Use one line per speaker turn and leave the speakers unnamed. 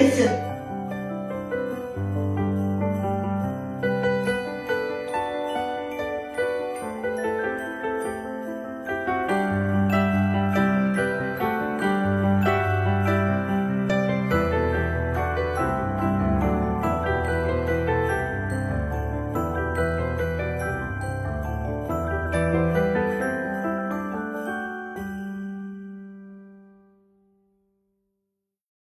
Listen.